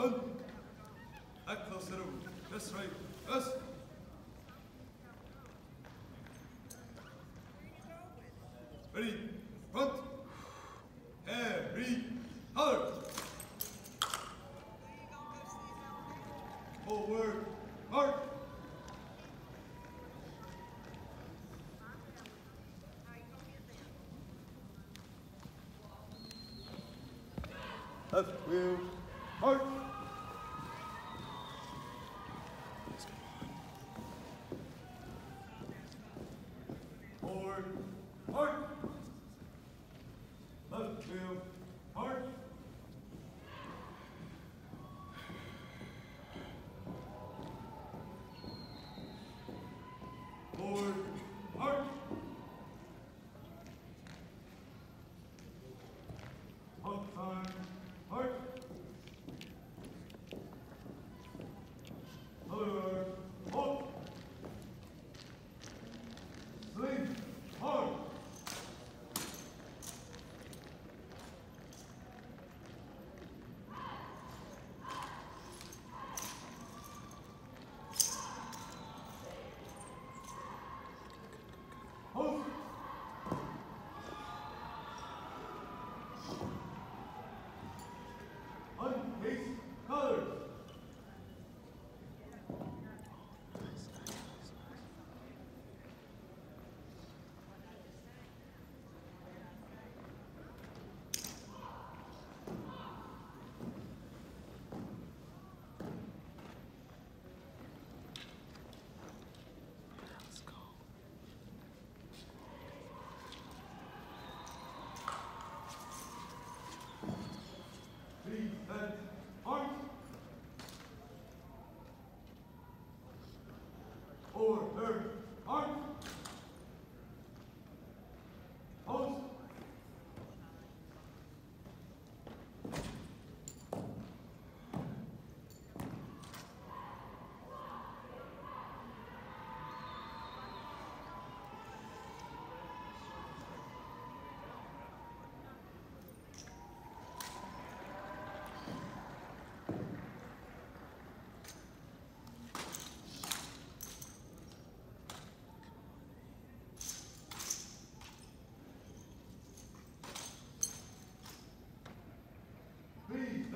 Ön. the room. Ös right. Ös. Ready. Front. Every color. Forward. March. Left wheel. March. time.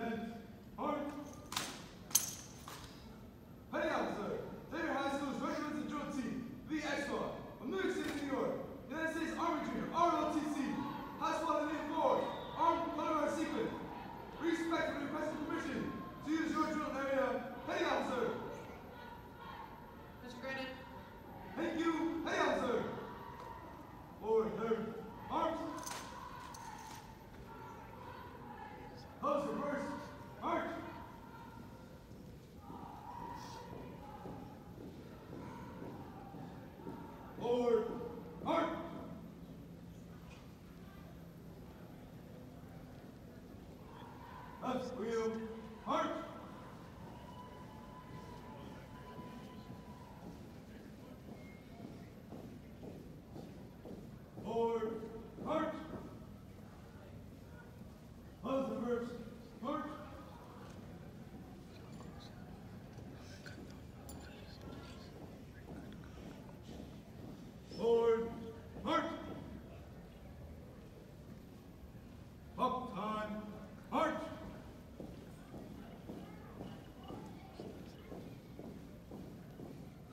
Amen. of you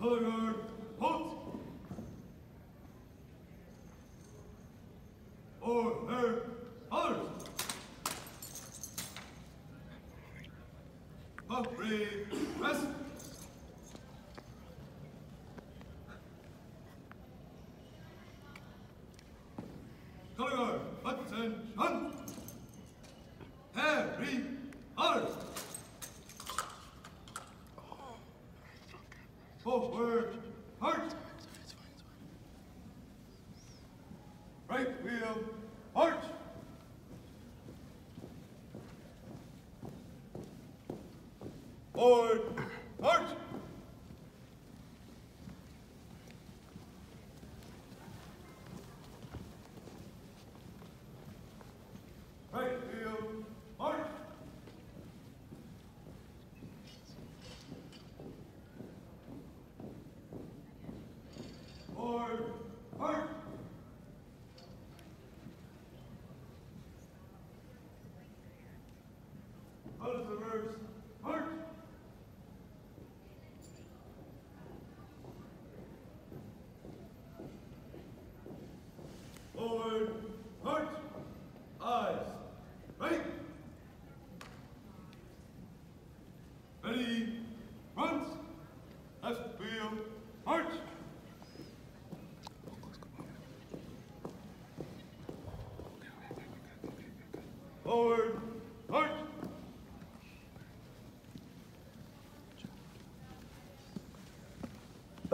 Hurrah! forward, march! Lord.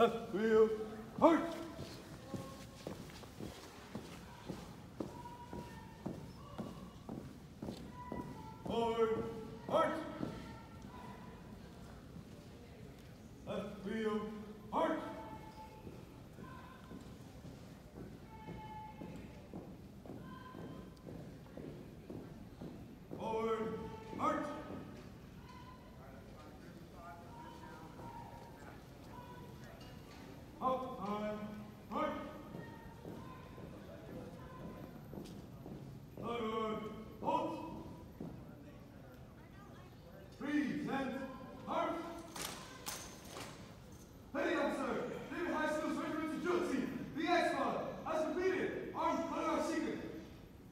Left wheel. March. Forward. March. Left wheel. March. Forward. March. Up time. March. Forward. Halt. Freeze and march. Petty Officer, Xavier High School's Regimental Drill Team, the X-Squad, has completed Armed Color Secret.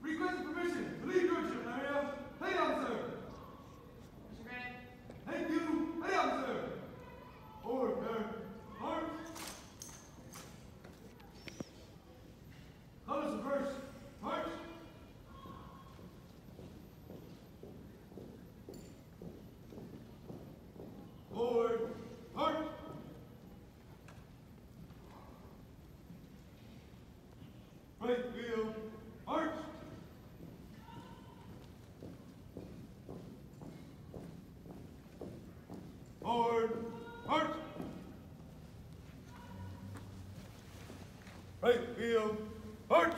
Requesting permission to leave your drill area. Petty Officer. Thank you, Petty Officer. Order. March. Colors reverse. March. Forward. March. Right wheel. March. Forward. March. Right wheel. March.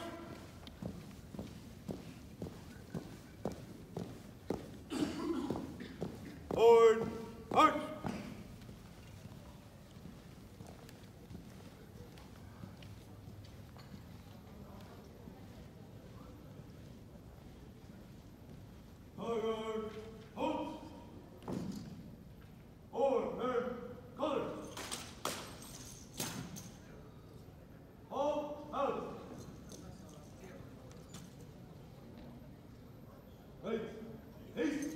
Forward. March. Forward. Halt. Order. Color. All out. Right. Haste.